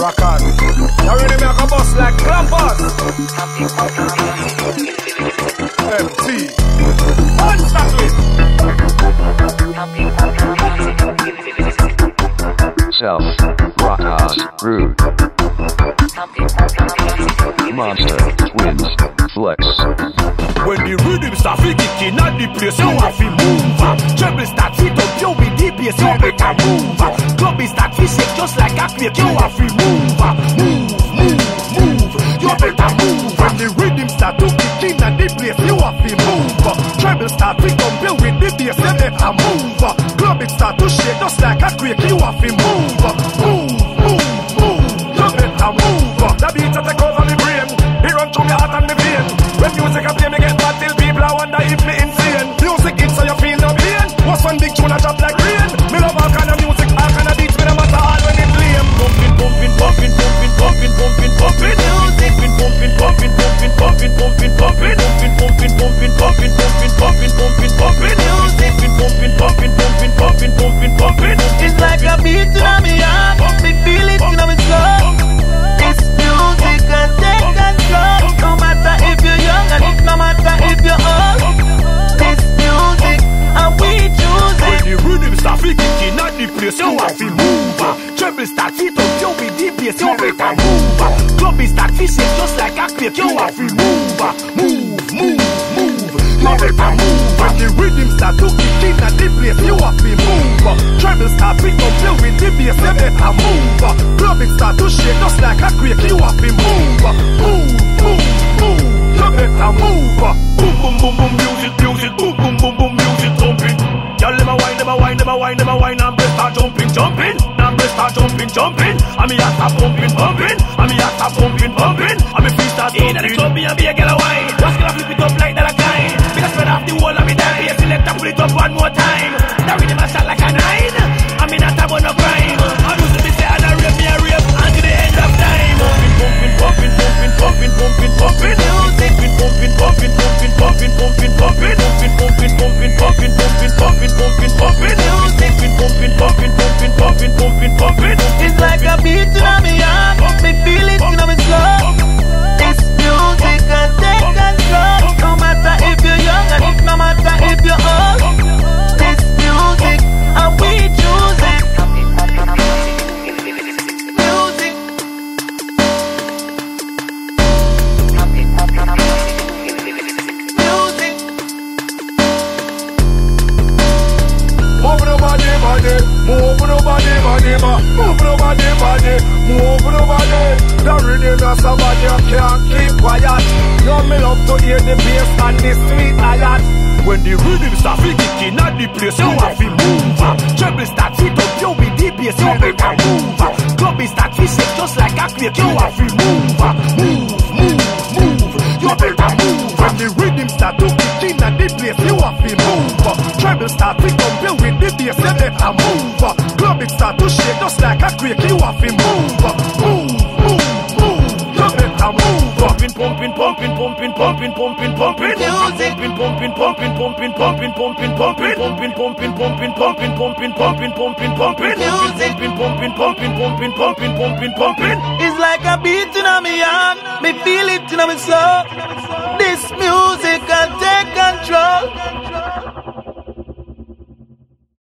rock on. You ready make a bus like clappers. MT. It. Self, Rakkas, Rude, Monsta, Twins, Flexx. When the rhythm start fi kicking at the place, you have to move. ah. Treble start fi up, you with the bass, you better move. Just like a quake, you have to move. Move, move, move. You better move. When the rhythm start to kick in at the place, you have to move. Treble start up, you with the bass, you better move. Club it start to shake just like a quake, you have to. Move, the show I feel mover. Treble start hit up, yo, with DPS, yo, be a mover. Club is start fishing just like a clip, yo, I feel mover. Move, move, move. Yo, with a mover. The rhythm start to kick in at the place, yo, I feel mover. trouble start pick up, yo, with DPS, yo, be a mover. Club is start to shake just like a creek, yo, I feel mover. Move, move, move. Yo, be a mover. Boom, boom, boom, boom, music, music. Boom, boom, boom, boom, music, thumping. Y'all, never a never them never wine, them a wine, them a wine, and jumping. And me heart start pumping, pumping. And me heart start pumping, pumping. And me feet start thumping. In the club, me a be a the bass and the sweet hi-hat. When the rhythm start fi kicking at the place, you have to move. Treble start fi up, you with the bass, you better move. Club is start fi shake just like a quake, you have to move. Move, move, move. You better move. When the rhythm start to kick in at the place, you have to move. Treble start to come you with the bass, you better move. Club it start to shake just like a quake, you have to move, move. Pumping, pumping, pumping, pumping. Music. Pumping, pumping, pumping, pumping, pumping, pumping, pumping, pumping, pumping, pumping, pumping, pumping, pumping, pumping. Pumping, pumping, pumping, pumping, pumping, pumping. It's like a beat in my heart, me feel it in my soul. This music can take control,